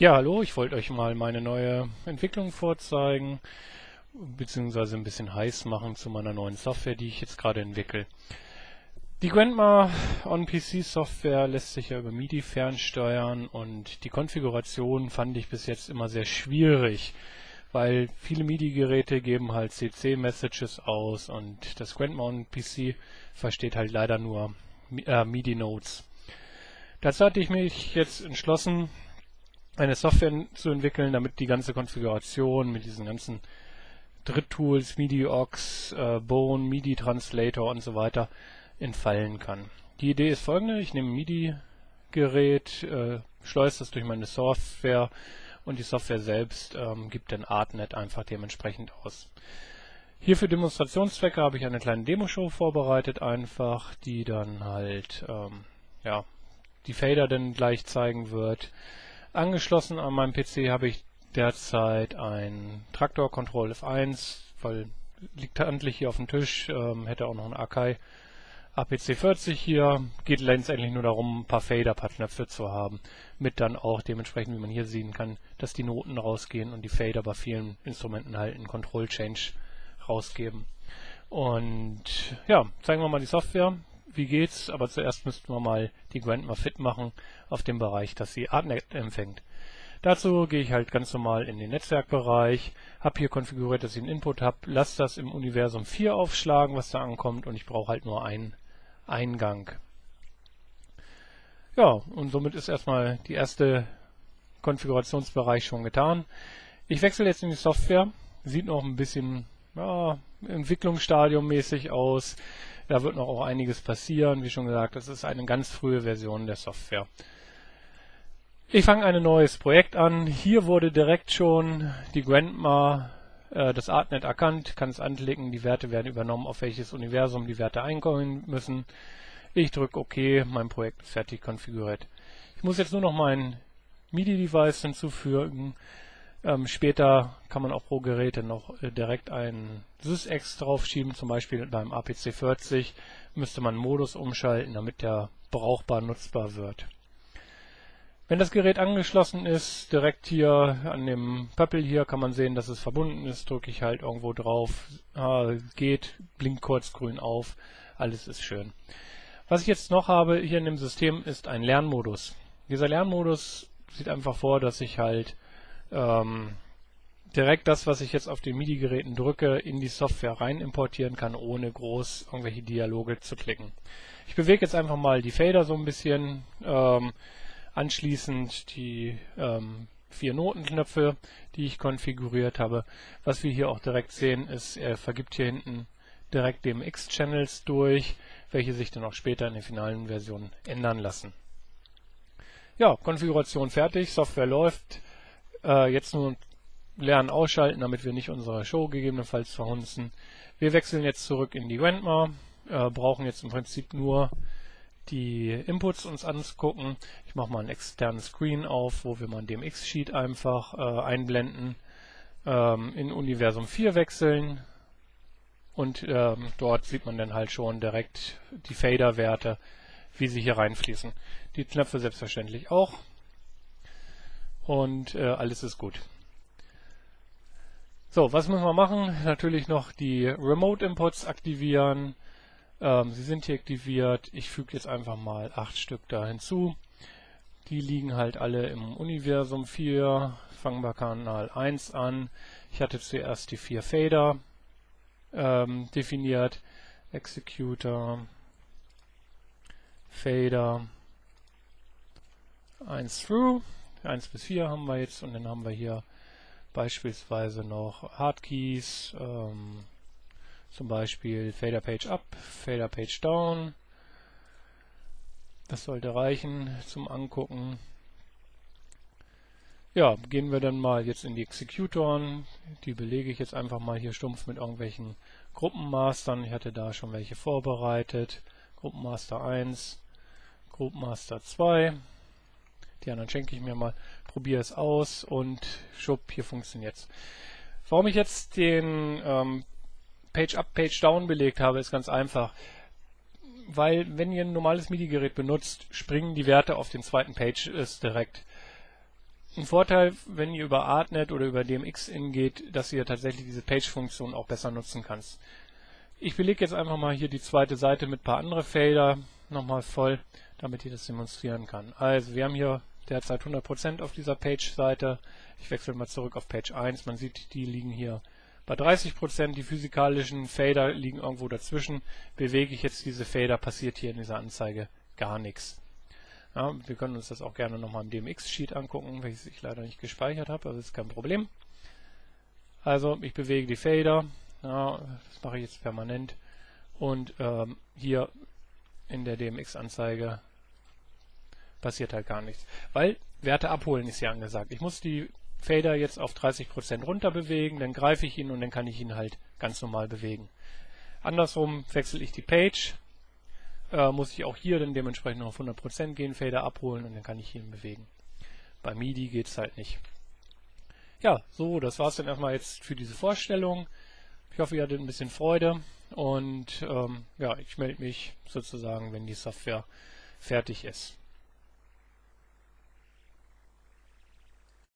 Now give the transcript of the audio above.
Ja, hallo, ich wollte euch mal meine neue Entwicklung vorzeigen, beziehungsweise ein bisschen heiß machen zu meiner neuen Software, die ich jetzt gerade entwickle. Die Grandma On-PC Software lässt sich ja über MIDI fernsteuern und die Konfiguration fand ich bis jetzt immer sehr schwierig, weil viele MIDI-Geräte geben halt CC-Messages aus und das Grandma On-PC versteht halt leider nur äh, MIDI-Notes. Dazu hatte ich mich jetzt entschlossen, eine Software zu entwickeln, damit die ganze Konfiguration mit diesen ganzen Dritttools, MIDI-Aux, äh, Bone, MIDI-Translator und so weiter entfallen kann. Die Idee ist folgende, ich nehme ein MIDI-Gerät, äh, schleuse das durch meine Software und die Software selbst ähm, gibt den Artnet einfach dementsprechend aus. Hier für Demonstrationszwecke habe ich eine kleine Demoshow vorbereitet, einfach, die dann halt ähm, ja, die Fader dann gleich zeigen wird. Angeschlossen an meinem PC habe ich derzeit ein Traktor Control F1, weil liegt handlich hier auf dem Tisch, ähm, hätte auch noch ein Akai APC 40 hier. Geht letztendlich nur darum, ein paar Fader, ein paar Knöpfe zu haben. Mit dann auch dementsprechend, wie man hier sehen kann, dass die Noten rausgehen und die Fader bei vielen Instrumenten halt einen Control Change rausgeben. Und ja, zeigen wir mal die Software wie geht's, aber zuerst müssten wir mal die Grandma fit machen auf dem Bereich, dass sie Artnet empfängt. Dazu gehe ich halt ganz normal in den Netzwerkbereich, habe hier konfiguriert, dass ich einen Input habe, lasse das im Universum 4 aufschlagen, was da ankommt und ich brauche halt nur einen Eingang. Ja, und somit ist erstmal die erste Konfigurationsbereich schon getan. Ich wechsle jetzt in die Software, sieht noch ein bisschen ja, Entwicklungsstadium mäßig aus. Da wird noch auch einiges passieren. Wie schon gesagt, das ist eine ganz frühe Version der Software. Ich fange ein neues Projekt an. Hier wurde direkt schon die Grandma, äh, das Artnet erkannt, kann es anklicken, die Werte werden übernommen, auf welches Universum die Werte einkommen müssen. Ich drücke OK, mein Projekt ist fertig konfiguriert. Ich muss jetzt nur noch mein MIDI-Device hinzufügen. Ähm, später kann man auch pro Geräte noch äh, direkt einen SysEx draufschieben, zum Beispiel beim APC40 müsste man Modus umschalten, damit der brauchbar nutzbar wird. Wenn das Gerät angeschlossen ist, direkt hier an dem Pöppel hier kann man sehen, dass es verbunden ist. Drücke ich halt irgendwo drauf, ah, geht, blinkt kurz grün auf, alles ist schön. Was ich jetzt noch habe hier in dem System ist ein Lernmodus. Dieser Lernmodus sieht einfach vor, dass ich halt ähm, direkt das, was ich jetzt auf den MIDI-Geräten drücke, in die Software rein importieren kann, ohne groß irgendwelche Dialoge zu klicken. Ich bewege jetzt einfach mal die Fader so ein bisschen, ähm, anschließend die ähm, vier Notenknöpfe, die ich konfiguriert habe. Was wir hier auch direkt sehen, ist, er vergibt hier hinten direkt DMX-Channels durch, welche sich dann auch später in den finalen Versionen ändern lassen. Ja, Konfiguration fertig, Software läuft. Äh, jetzt nur Lernen ausschalten, damit wir nicht unsere Show gegebenenfalls verhunzen. Wir wechseln jetzt zurück in die Grandma, äh, brauchen jetzt im Prinzip nur die Inputs uns angucken. Ich mache mal einen externen Screen auf, wo wir mal ein DMX-Sheet einfach äh, einblenden, ähm, in Universum 4 wechseln und ähm, dort sieht man dann halt schon direkt die Fader-Werte, wie sie hier reinfließen. Die Knöpfe selbstverständlich auch und äh, alles ist gut. So, was müssen wir machen? Natürlich noch die Remote Imports aktivieren. Ähm, sie sind hier aktiviert. Ich füge jetzt einfach mal acht Stück da hinzu. Die liegen halt alle im Universum 4. Fangen bei Kanal 1 an. Ich hatte zuerst die vier Fader ähm, definiert. Executor, Fader, 1 through. 1 bis 4 haben wir jetzt und dann haben wir hier beispielsweise noch Hardkeys, ähm, zum Beispiel Fader Page Up, Fader Page Down. Das sollte reichen zum Angucken. Ja, gehen wir dann mal jetzt in die Executoren. Die belege ich jetzt einfach mal hier stumpf mit irgendwelchen Gruppenmastern. Ich hatte da schon welche vorbereitet. Gruppenmaster 1, Gruppenmaster 2. Die anderen schenke ich mir mal, probiere es aus und schupp, hier funktioniert es. Warum ich jetzt den ähm, Page Up, Page Down belegt habe, ist ganz einfach. Weil, wenn ihr ein normales MIDI-Gerät benutzt, springen die Werte auf den zweiten Page direkt. ein Vorteil, wenn ihr über Artnet oder über DMX-In geht, dass ihr tatsächlich diese Page-Funktion auch besser nutzen kannst. Ich belege jetzt einfach mal hier die zweite Seite mit ein paar andere Felder nochmal voll, damit ich das demonstrieren kann. Also wir haben hier derzeit 100% auf dieser Page-Seite. Ich wechsle mal zurück auf Page 1. Man sieht, die liegen hier bei 30%. Die physikalischen Fader liegen irgendwo dazwischen. Bewege ich jetzt diese Fader, passiert hier in dieser Anzeige gar nichts. Ja, wir können uns das auch gerne nochmal im DMX-Sheet angucken, welches ich leider nicht gespeichert habe, aber das ist kein Problem. Also ich bewege die Fader, ja, das mache ich jetzt permanent und ähm, hier in der DMX-Anzeige passiert halt gar nichts. Weil Werte abholen ist ja angesagt. Ich muss die Fader jetzt auf 30% runter bewegen, dann greife ich ihn und dann kann ich ihn halt ganz normal bewegen. Andersrum wechsle ich die Page, äh, muss ich auch hier dann dementsprechend auf 100% gehen, Fader abholen und dann kann ich ihn bewegen. Bei MIDI geht es halt nicht. Ja, so, das war es dann erstmal jetzt für diese Vorstellung. Ich hoffe, ihr hattet ein bisschen Freude und ähm, ja, ich melde mich sozusagen, wenn die Software fertig ist.